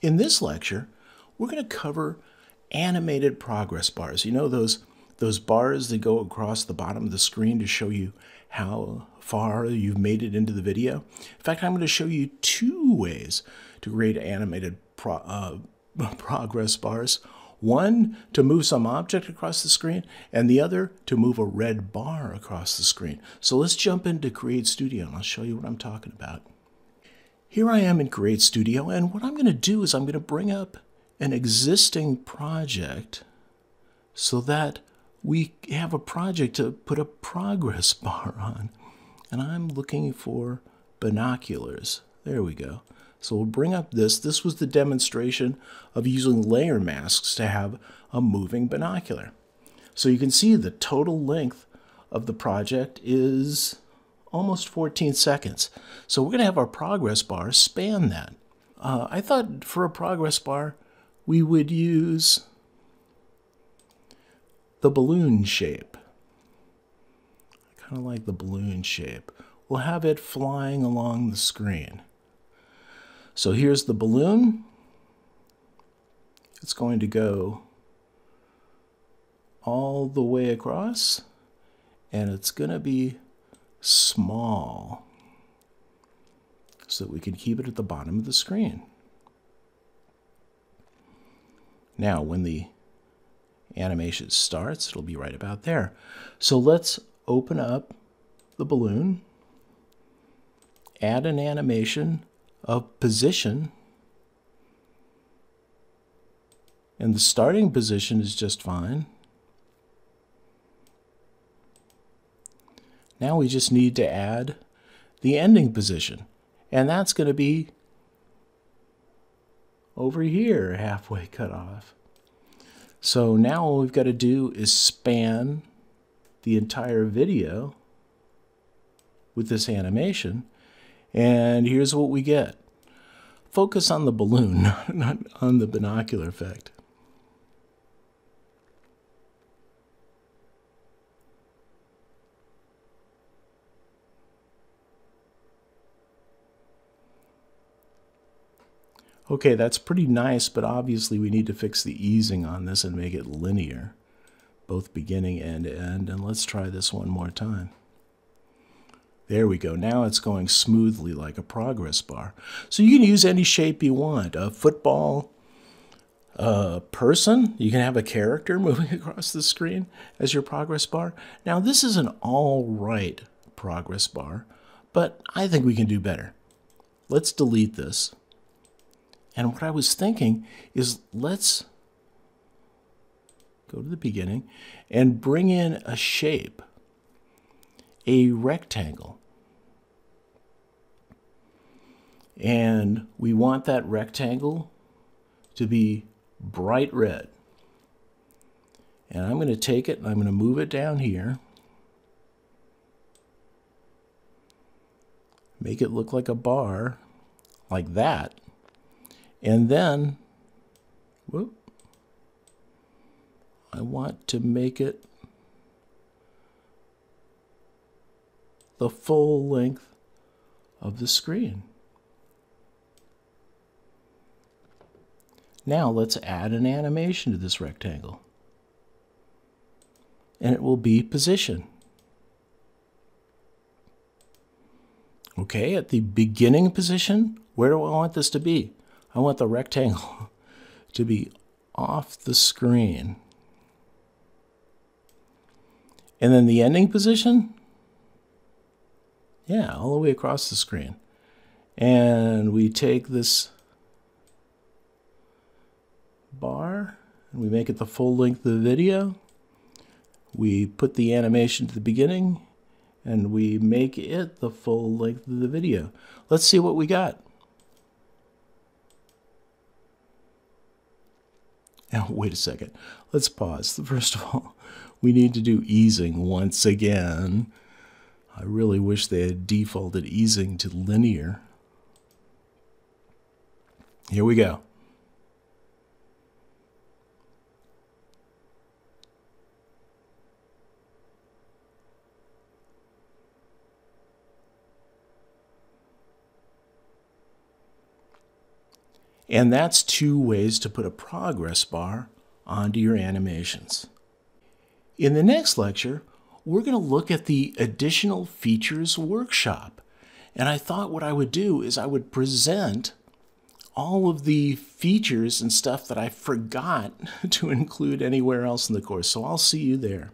In this lecture, we're going to cover animated progress bars. You know those those bars that go across the bottom of the screen to show you how far you've made it into the video. In fact, I'm going to show you two ways to create animated pro uh, progress bars. One to move some object across the screen, and the other to move a red bar across the screen. So let's jump into Create Studio and I'll show you what I'm talking about. Here I am in Create Studio, and what I'm going to do is I'm going to bring up an existing project so that we have a project to put a progress bar on. And I'm looking for binoculars. There we go. So we'll bring up this. This was the demonstration of using layer masks to have a moving binocular. So you can see the total length of the project is almost 14 seconds. So we're going to have our progress bar span that. Uh, I thought for a progress bar, we would use the balloon shape. I kind of like the balloon shape. We'll have it flying along the screen. So here's the balloon. It's going to go all the way across, and it's going to be small so that we can keep it at the bottom of the screen. Now, when the animation starts, it'll be right about there. So let's open up the balloon, add an animation of position, and the starting position is just fine. Now we just need to add the ending position. And that's going to be over here, halfway cut off. So now all we've got to do is span the entire video with this animation. And here's what we get. Focus on the balloon, not on the binocular effect. Okay, that's pretty nice, but obviously we need to fix the easing on this and make it linear, both beginning and end. And let's try this one more time. There we go. Now it's going smoothly like a progress bar. So you can use any shape you want. A football a person. You can have a character moving across the screen as your progress bar. Now this is an all right progress bar, but I think we can do better. Let's delete this. And what I was thinking is let's go to the beginning and bring in a shape, a rectangle. And we want that rectangle to be bright red. And I'm going to take it and I'm going to move it down here. Make it look like a bar, like that. And then, whoop, I want to make it the full length of the screen. Now let's add an animation to this rectangle. And it will be position. Okay, at the beginning position, where do I want this to be? I want the rectangle to be off the screen. And then the ending position, yeah, all the way across the screen. And we take this bar and we make it the full length of the video. We put the animation to the beginning and we make it the full length of the video. Let's see what we got. Now, wait a second. Let's pause. First of all, we need to do easing once again. I really wish they had defaulted easing to linear. Here we go. And that's two ways to put a progress bar onto your animations. In the next lecture, we're going to look at the additional features workshop. And I thought what I would do is I would present all of the features and stuff that I forgot to include anywhere else in the course. So I'll see you there.